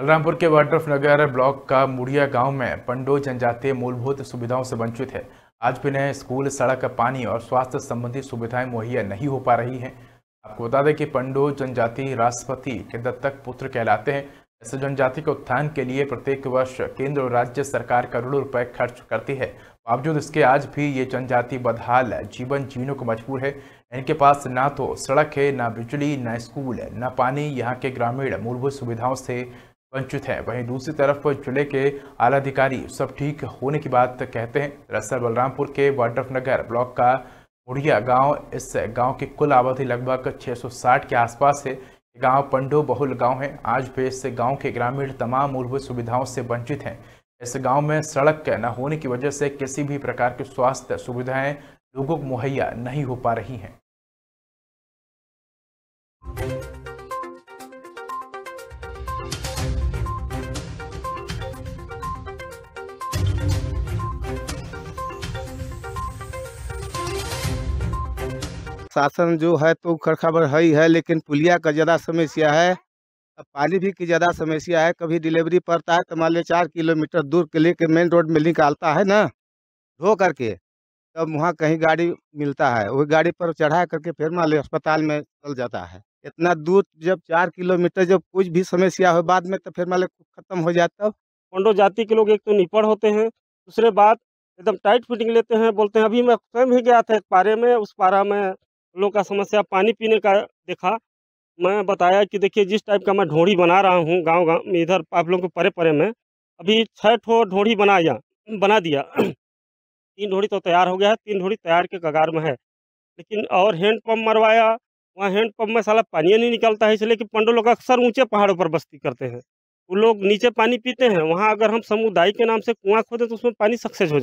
बलरामपुर के वाड्रफ नगर ब्लॉक का मुड़िया गाँव में पंडो जनजातीय मूलभूत सुविधाओं से वंचित है। आज भी नए स्कूल, सड़क, पानी और स्वास्थ्य संबंधी सुविधाएँ मुहैया नहीं हो पा रही हैं। आपको बता दें कि पंडो जनजाति राष्ट्रपति के दत्तक पुत्र कहलाते हैं। इस जनजाति के उत्थान के लिए प्रत्येक वर्ष केंद्र और राज्य सरकार करोड़ों रुपए खर्च करती है। बावजूद इसके आज भी ये जनजाति बदहाल जीवन जीने को मजबूर है। इनके पास ना तो सड़क है, ना बिजली, ना स्कूल, ना पानी। यहाँ के ग्रामीण मूलभूत सुविधाओं से वंचित है। वहीं दूसरी तरफ़ ज़िले के आला अधिकारी सब ठीक होने की बात कहते हैं। दरअसल बलरामपुर के वाड्रफ नगर ब्लॉक का मुड़िया गाँव, इस गाँव की कुल आबादी लगभग 660 के आसपास है। गाँव पंडो बहुल गाँव है। आज भी इस गाँव के ग्रामीण तमाम मूलभूत सुविधाओं से वंचित हैं। इस गाँव में सड़क न होने की वजह से किसी भी प्रकार की स्वास्थ्य सुविधाएँ लोगों को मुहैया नहीं हो पा रही हैं। शासन जो है तो खबर है ही है, लेकिन पुलिया का ज़्यादा समस्या है। पानी भी की ज़्यादा समस्या है, कभी डिलीवरी पड़ता है तो मान लीजिए चार किलोमीटर दूर के लेके मेन रोड में निकालता है ना, धो करके, तब वहाँ कहीं गाड़ी मिलता है, वही गाड़ी पर चढ़ा करके फिर मान लीजिए अस्पताल में चल जाता है। इतना दूर जब चार किलोमीटर जब कुछ भी समस्या हो बाद में तो फिर मान लीजिए ख़त्म हो जाता पंडो जाति के लोग एक तो निपड़ होते हैं, दूसरे बात एकदम टाइट फिटिंग लेते हैं, बोलते हैं, अभी मैं स्वयं भी गया था एक पारे में, उस पारा में लोग का समस्या, पानी पीने का देखा। मैं बताया कि देखिए, जिस टाइप का मैं ढोड़ी बना रहा हूँ गाँव गाँव में, इधर आप लोगों के परे परे में, अभी छः ठो ढोड़ी बनाया बना दिया। तीन ढोड़ी तो तैयार हो गया है, तीन ढोड़ी तैयार के कगार में है। लेकिन और हैंड मरवाया, वहाँ हैंड में साला पानी नहीं निकलता है, इसलिए कि पंडो लोग अक्सर ऊँचे पहाड़ों पर बस्ती करते हैं। वो लोग नीचे पानी पीते हैं, वहाँ अगर हम समुदाय के नाम से कुआँ खोदें तो उसमें पानी सक्सेस हो जाए